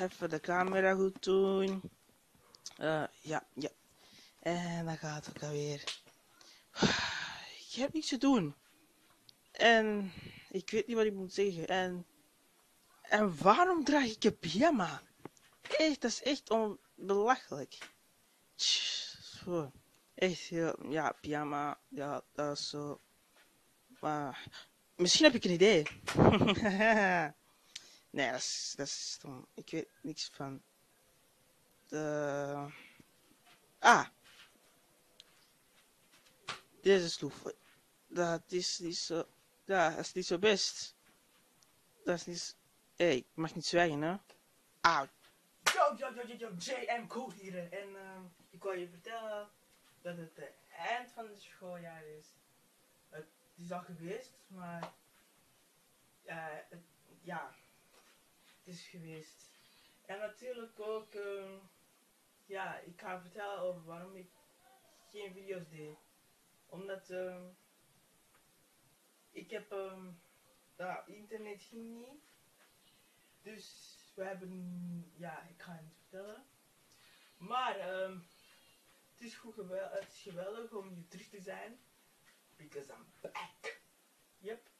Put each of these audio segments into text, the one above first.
even de camera goed doen. Eh, ja, ja. En dan gaat het alweer. Ik heb niets te doen. En ik weet niet wat ik moet zeggen. En, en waarom draag ik een pyjama? Echt, dat is echt onbelachelijk. Zo. Echt ja, pyjama, ja, dat is zo. Maar misschien heb ik een idee. nee, dat is, dat stom. Ik weet niks van. De... Ah! Deze sloef. Dat is niet zo. Ja, dat is niet zo best. Dat is niet. Hé, mag niet zwijgen, hè? Auw. Yo, yo, yo, yo, yo, JM Cool hier. En uh, ik wil je vertellen dat het het eind van het schooljaar is. Het is al geweest, maar. Uh, het, ja, het is geweest. En natuurlijk ook. Uh, ja, ik ga vertellen over waarom ik geen video's deed. Omdat. Uh, ik heb. Nou, internet ging niet. Dus we hebben, ja, ik ga het vertellen. Maar het, is goed geweldig, het is geweldig om hier terug te zijn. Because I'm back. Yep.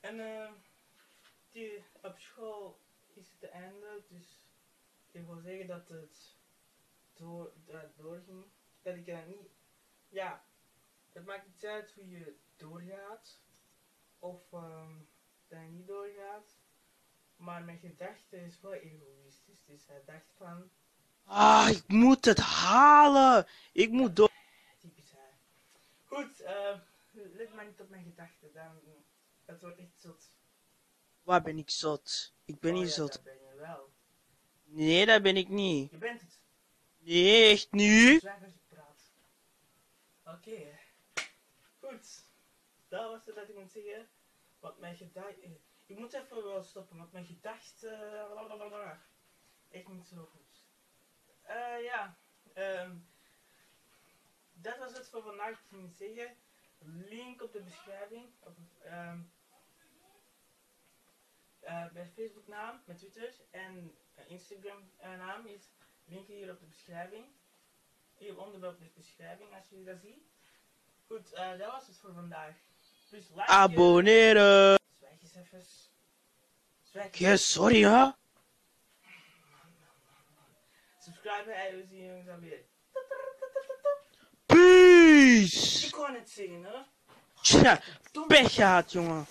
En die, op school is het einde, dus ik wil zeggen dat het door, dat doorging. Dat ik er niet, ja, het maakt niet uit hoe je doorgaat. Of um, dat je niet doorgaat. Maar mijn gedachte is wel egoïstisch. Dus hij dacht van... Ah, ik moet het halen! Ik moet door... Typisch hij. Goed, uh, let maar niet op mijn gedachten. Dan, het wordt echt zot. Waar ben ik zot? Ik ben oh, niet ja, zot. Dat ben je wel. Nee, dat ben ik niet. Je bent het. Nee, echt nu? Praat. Oké. Okay. Goed. Dat was het dat ik moet zeggen. Wat mijn gedachte... Ik moet even wel stoppen, want mijn gedachten... Uh, echt niet zo goed. Uh, ja, um, dat was het voor vandaag. Ik zeggen. Link op de beschrijving. Op, um, uh, bij Facebook naam, met Twitter en Instagram naam is link hier op de beschrijving. Hier onder op de beschrijving als jullie dat zien. Goed, dat was het voor vandaag. Dus like Abonneren! Ja, sorry hè. Subscribe en we zien jullie dan weer. Peace! Ik kon het zingen hè. Tja, pech gehad jongen.